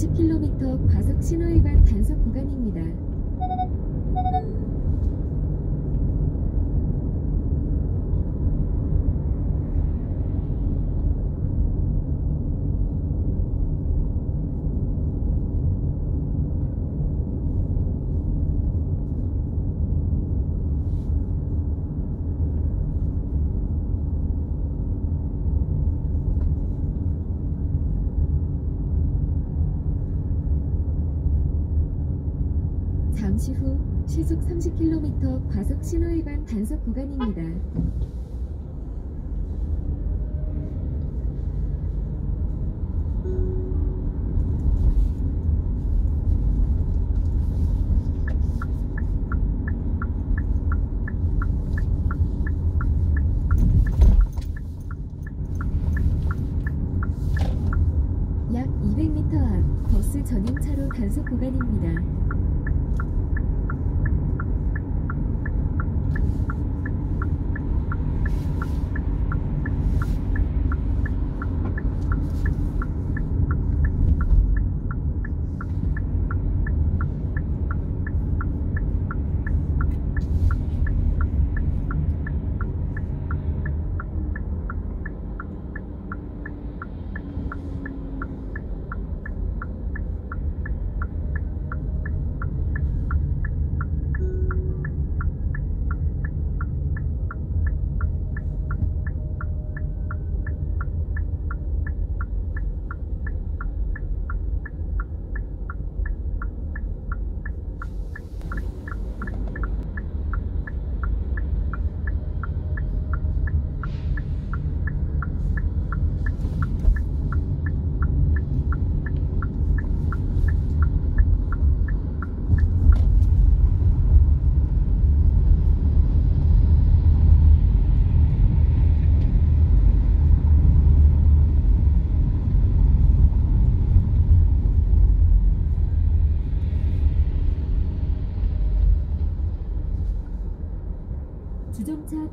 시속 50km 과속 신호 위반 1km 과속 신호 위반 단속 구간입니다.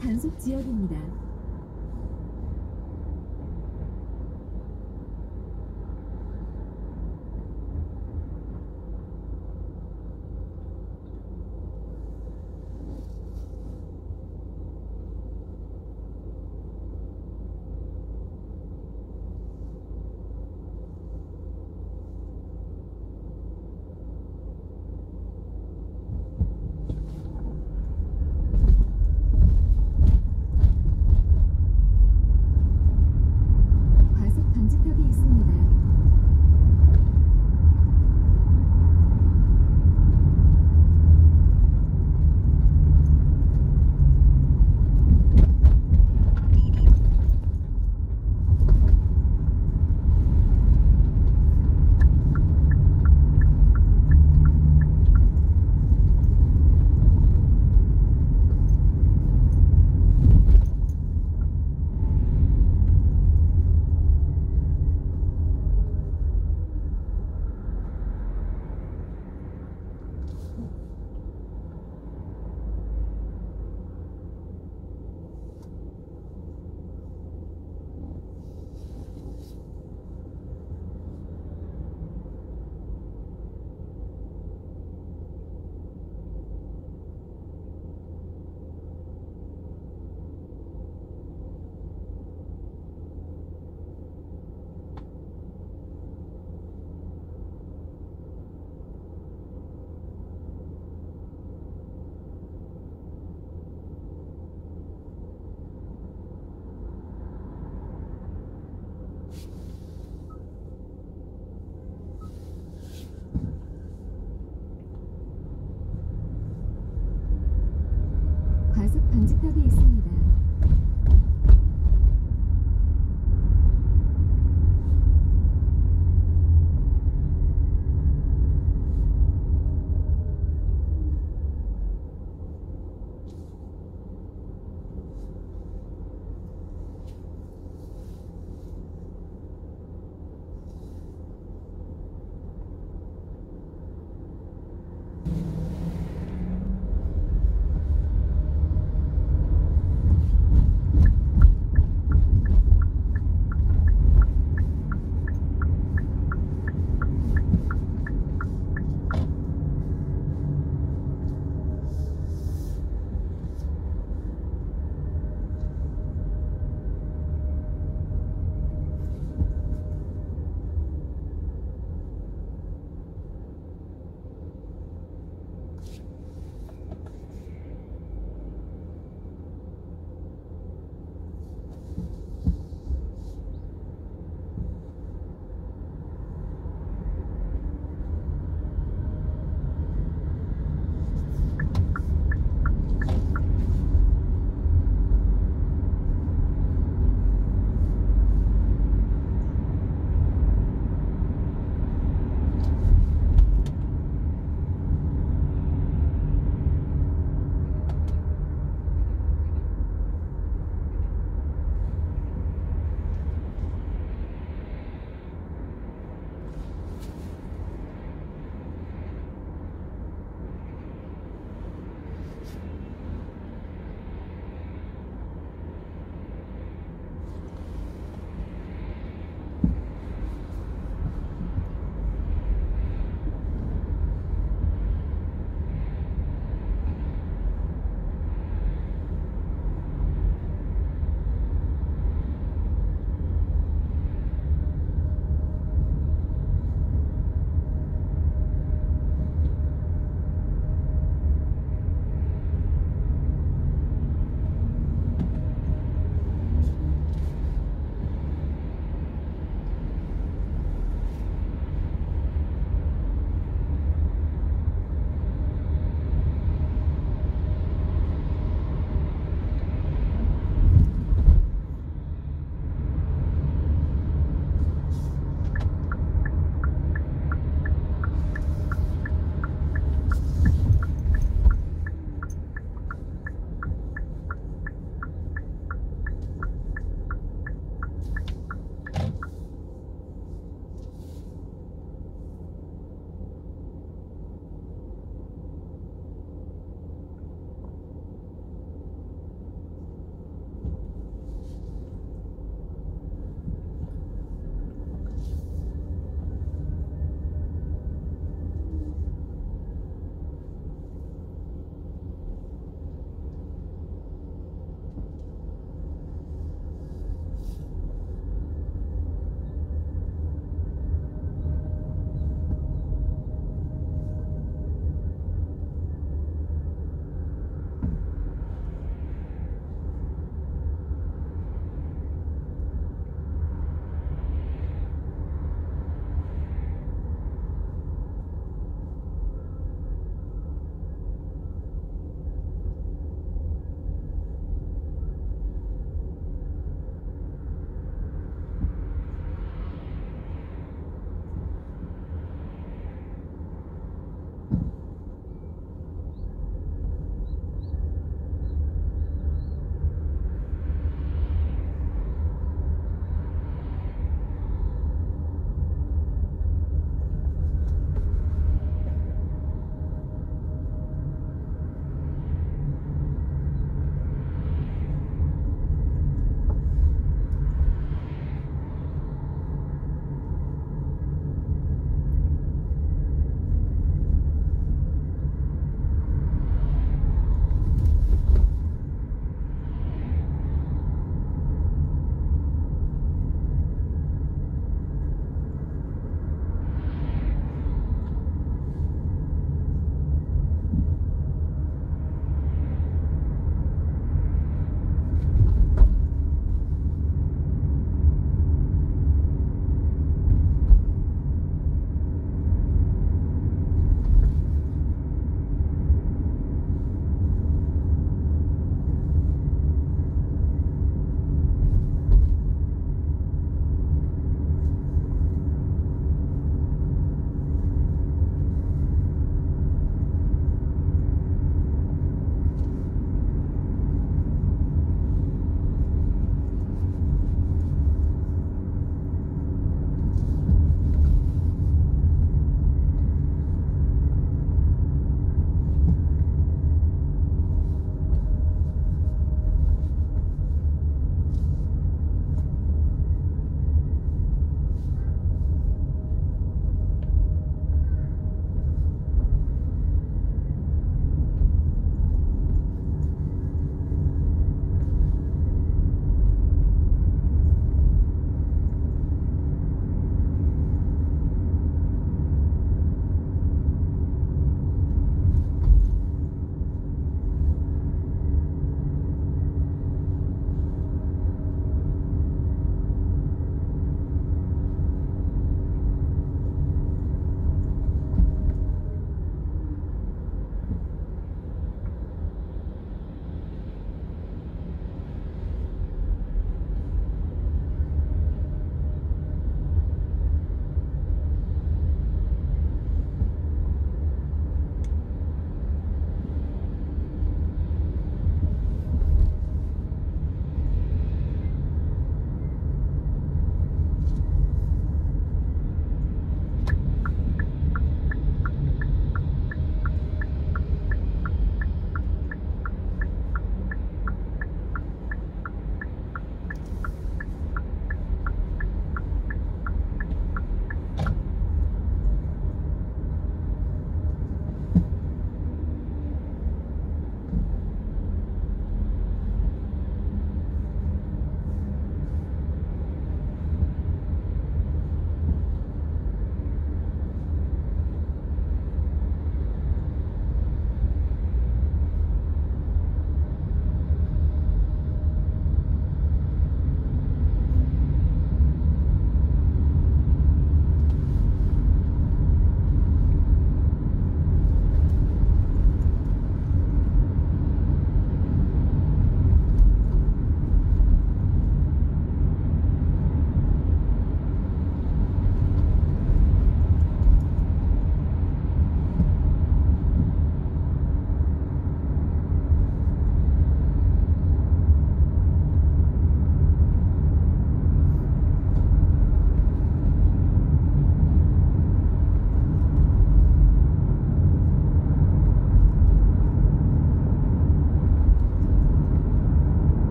단속 지역입니다.